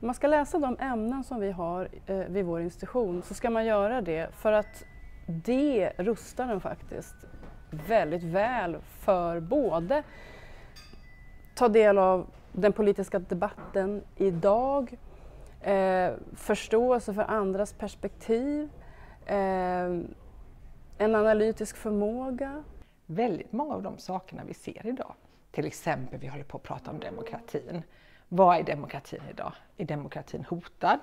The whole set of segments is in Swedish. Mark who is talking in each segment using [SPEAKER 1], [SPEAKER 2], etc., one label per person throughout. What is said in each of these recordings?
[SPEAKER 1] Om man ska läsa de ämnen som vi har eh, vid vår institution så ska man göra det för att det rustar den faktiskt väldigt väl för både ta del av den politiska debatten idag, eh, förståelse för andras perspektiv, eh, en analytisk förmåga.
[SPEAKER 2] Väldigt många av de sakerna vi ser idag, till exempel vi håller på att prata om demokratin. Vad är demokratin idag? Är demokratin hotad?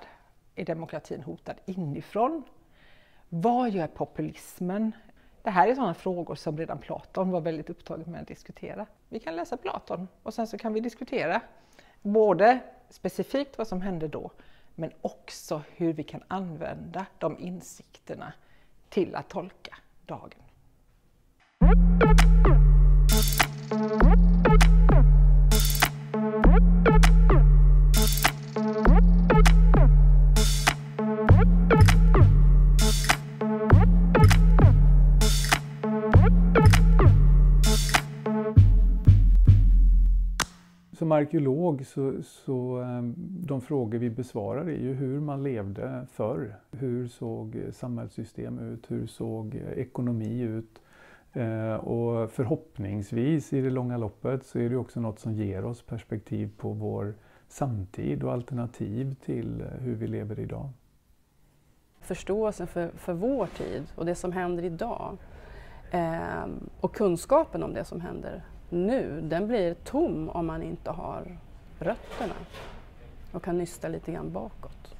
[SPEAKER 2] Är demokratin hotad inifrån? Vad gör populismen? Det här är sådana frågor som redan Platon var väldigt upptagen med att diskutera. Vi kan läsa Platon och sen så kan vi diskutera både specifikt vad som hände då men också hur vi kan använda de insikterna till att tolka dagen.
[SPEAKER 3] Som arkeolog så, så ehm, de frågor vi besvarar är ju hur man levde förr. Hur såg eh, samhällssystem ut? Hur såg eh, ekonomi ut? Eh, och förhoppningsvis i det långa loppet så är det också något som ger oss perspektiv på vår samtid och alternativ till hur vi lever idag.
[SPEAKER 1] Förståelsen för, för vår tid och det som händer idag eh, och kunskapen om det som händer nu, den blir tom om man inte har rötterna och kan nysta lite grann bakåt.